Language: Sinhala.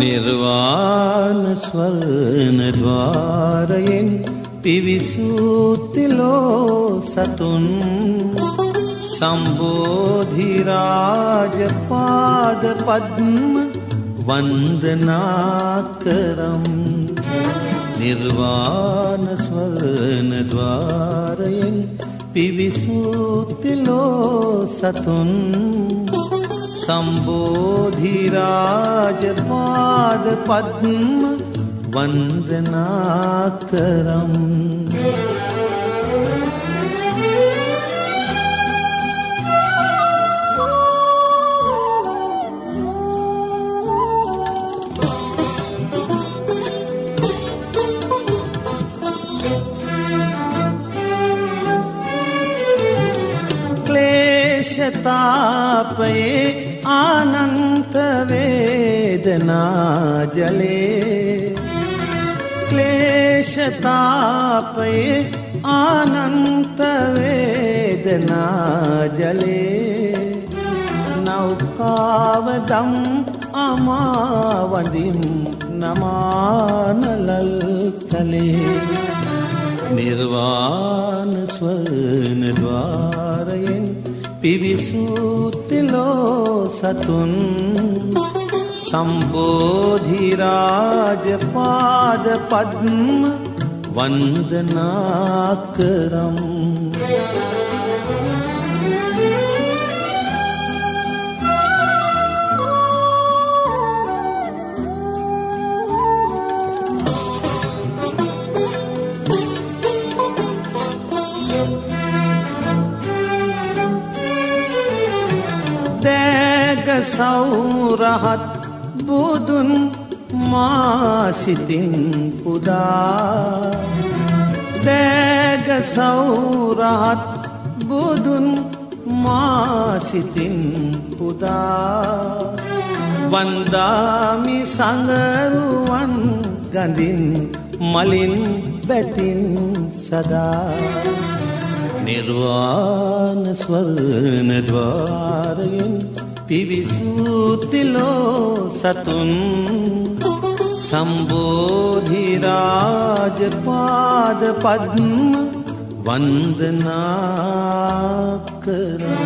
නිර්වාණ ස්වර්ණ ద్వාරයෙන් පිවිසූතිලෝ සතුන්. සම්බෝධිරාජ පාද පද්ම වන්දනා කරම්. නිර්වාණ ස්වර්ණ ద్వාරයෙන් පිවිසූතිලෝ සතුන්. සම්බෝධිරාජපාද පද්ම වන්දනා කරම්. ක්ලේශතාපයේ ආනන්තවේදනා ජලේ ක්ලේශතාපයේ ආනන්තවේදනා ජලේ නෞකාවදම් අමාවදිම් නමානලල් තලේ නිර්වාණ ස්වර්ණ ద్వාරයෙන් පිවිසූතිලෝ සතුන් සම්බෝධිරාජපාද පද්ම වන්දනා කරම්. සෞරහත් බුදුන් මාසිතින් පුදා. දෑග සෞරහත් බුදුන් මාසිතින් පුදා. වන්දාමි සඟරුවන් ගඳින් මලින් බැතින් සදා. නිර්වාණ ස්වර්ණ ద్వාරයෙන් පිවිසූතිලෝ සතුන්. සම්බෝධිරාජ පාද පද්ම වන්දනා කරම්.